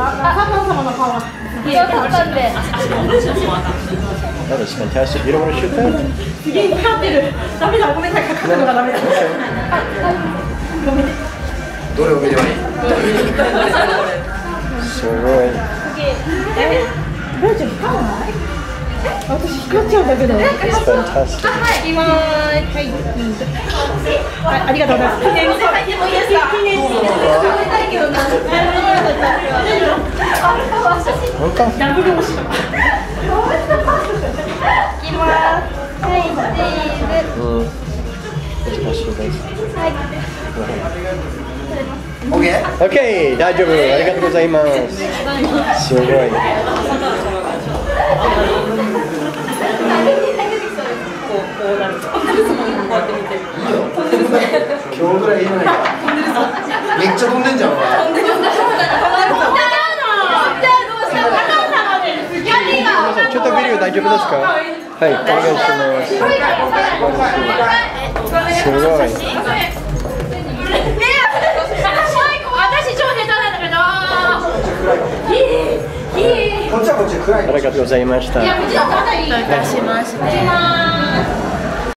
That was fantastic. You don't want to shoot that? 次に光ってる。ダメだごめんなさい角度がダメだ。ごめんね。どれを見ればいい？すごい。えレイちゃん光らない？私光っちゃうんだけど It's fantastic. い。まーはい、はい、ありがとうございます。記念に入ってもいいですか記念に食べたいけどな本当ダブル押しだいきますはい、うん。難しいです。OK? OK! 大丈夫。ありがとうございます。すごい。今日ぐらいいいじゃないかめっちゃ飛んでんじゃんお前ちょっとビデオ大丈夫ですか？はい、お願いします。すごい。私超下手なんだけどいいいいありがとうございました。いや、もちろん、いたしまして。